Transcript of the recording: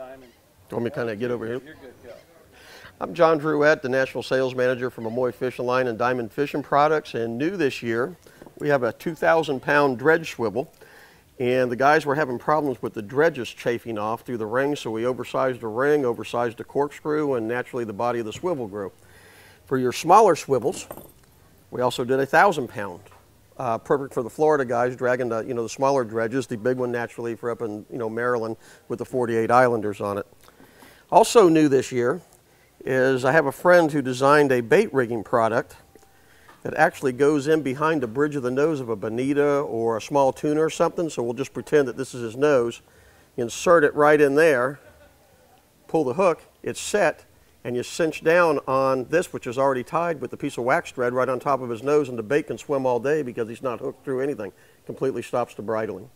Diamond. Do you Want me to kind of get over here? You're good, go. I'm John Drouet, the National Sales Manager for Momoi Fishing Line and Diamond Fishing Products. And new this year, we have a 2,000 pound dredge swivel. And the guys were having problems with the dredges chafing off through the ring, so we oversized the ring, oversized the corkscrew, and naturally the body of the swivel grew. For your smaller swivels, we also did a 1,000 pound. Uh, perfect for the Florida guys dragging the, you know, the smaller dredges, the big one naturally for up in, you know, Maryland with the 48 Islanders on it. Also new this year is I have a friend who designed a bait rigging product that actually goes in behind the bridge of the nose of a bonita or a small tuna or something. So we'll just pretend that this is his nose. Insert it right in there, pull the hook, it's set, and you cinch down on this, which is already tied with a piece of wax thread right on top of his nose, and the bait can swim all day because he's not hooked through anything. Completely stops the bridling.